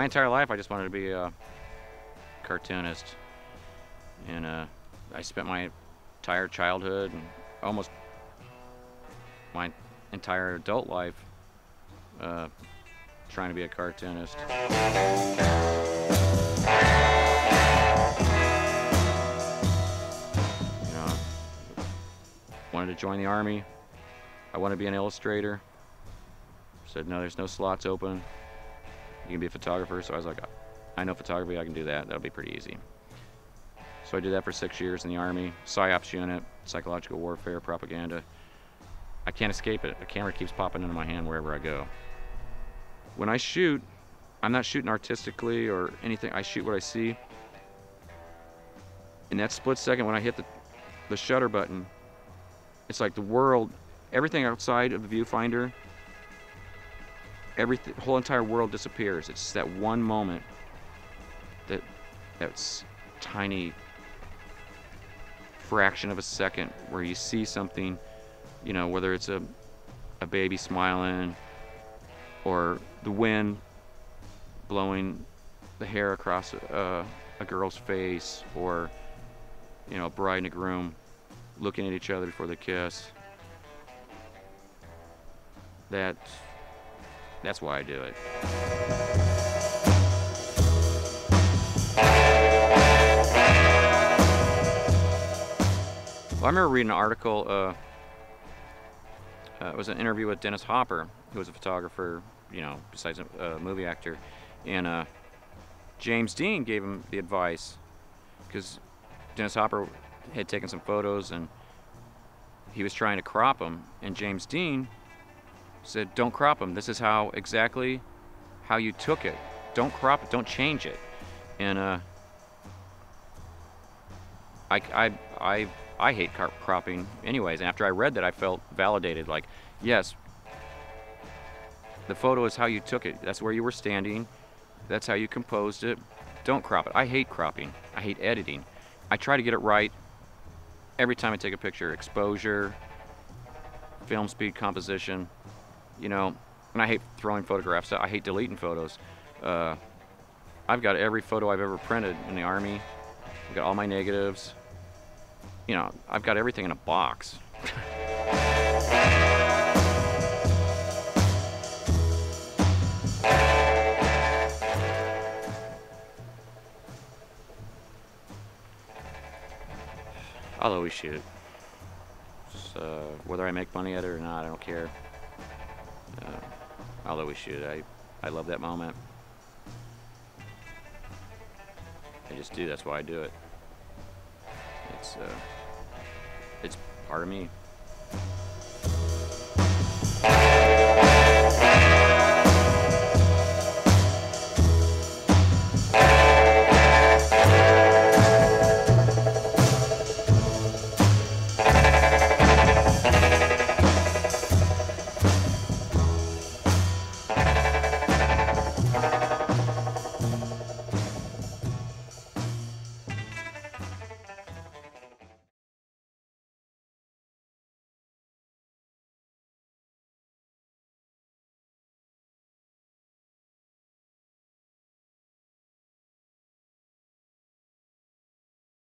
my entire life I just wanted to be a cartoonist, and uh, I spent my entire childhood and almost my entire adult life uh, trying to be a cartoonist. You know, wanted to join the army. I want to be an illustrator. Said no, there's no slots open. You can be a photographer. So I was like, I know photography. I can do that. That'll be pretty easy. So I did that for six years in the Army, PSYOPS unit, psychological warfare, propaganda. I can't escape it. A camera keeps popping into my hand wherever I go. When I shoot, I'm not shooting artistically or anything. I shoot what I see. In that split second when I hit the, the shutter button, it's like the world, everything outside of the viewfinder, everything, whole entire world disappears. It's just that one moment that that's tiny fraction of a second where you see something, you know, whether it's a, a baby smiling or the wind blowing the hair across a, a girl's face or, you know, a bride and a groom looking at each other before they kiss. That, that's why I do it. Well, I remember reading an article. Uh, uh, it was an interview with Dennis Hopper, who was a photographer, you know, besides a, a movie actor, and uh, James Dean gave him the advice because Dennis Hopper had taken some photos and he was trying to crop them, and James Dean said, "Don't crop them. This is how exactly how you took it. Don't crop it. Don't change it." And uh, I, I, I I hate cropping anyways. And after I read that, I felt validated. Like, yes, the photo is how you took it. That's where you were standing. That's how you composed it. Don't crop it. I hate cropping. I hate editing. I try to get it right every time I take a picture. Exposure, film speed, composition. You know, and I hate throwing photographs. I hate deleting photos. Uh, I've got every photo I've ever printed in the Army. I've got all my negatives you know, I've got everything in a box. I'll always shoot. So, uh, whether I make money at it or not, I don't care. Uh, I'll always shoot. I, I love that moment. I just do. That's why I do it. It's uh, it's part of me.